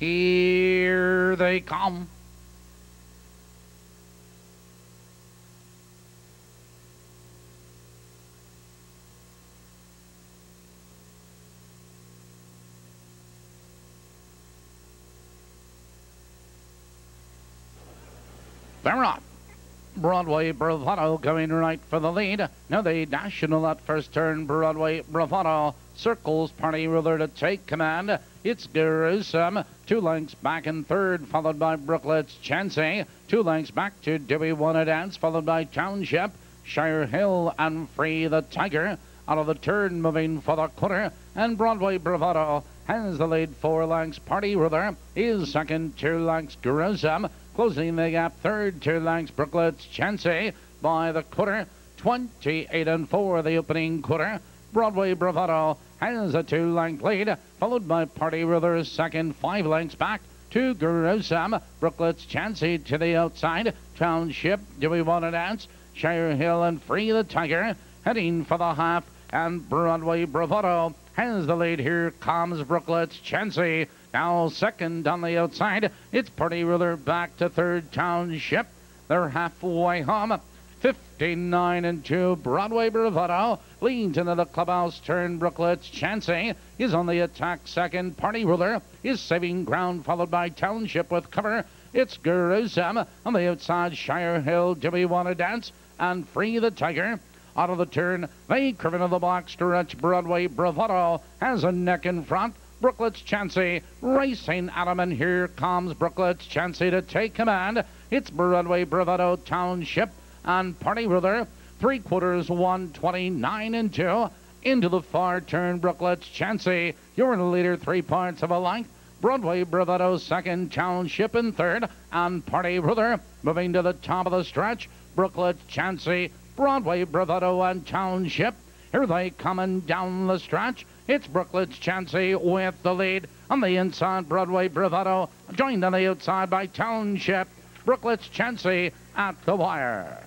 Here they come. They're up. Broadway Bravado going right for the lead. Now the National at first turn. Broadway Bravado circles Party Ruler to take command. It's Gruesome. Two lengths back in third, followed by Brooklets Chancy. Two lengths back to Do We Wanna Dance, followed by Township, Shire Hill, and Free the Tiger. Out of the turn, moving for the quarter, and Broadway Bravado has the lead four lengths. Party Ruler is second, two lengths Gruesome. Closing the gap, third, two lengths Brooklets Chancy by the quarter. 28 and 4 the opening quarter. Broadway Bravado has a two length lead, followed by Party Ruler second, five lengths back to Gruesome. Brooklets Chancy to the outside. Township, Do We Want to Dance? Shire Hill and Free the Tiger heading for the half. And Broadway Bravado has the lead. Here comes Brooklets Chancy. Now second on the outside. It's Party Ruler back to third Township. They're halfway home. 59 and 2. Broadway Bravado leans into the clubhouse turn. Brooklets Chancy is on the attack. Second, Party Ruler is saving ground, followed by Township with cover. It's Gruesome on the outside. Shire Hill, Do We Want to Dance? And Free the Tiger. Out of the turn, they curve into the box. Stretch Broadway Bravado has a neck in front. Brooklets Chancy racing at him, and here comes Brooklets Chancy to take command. It's Broadway Bravado Township and Party Ruler. Three quarters, 129 and 2. Into the far turn, Brooklets Chancy. You're in the leader, three parts of a length. Broadway Bravado second, Township in third, and Party Ruler moving to the top of the stretch. Brooklets Chancy, Broadway Bravado, and Township. Here they coming down the stretch. It's Brooklets Chancy with the lead. On the inside, Broadway Bravado, joined on the outside by Township. Brooklets Chancy at the wire.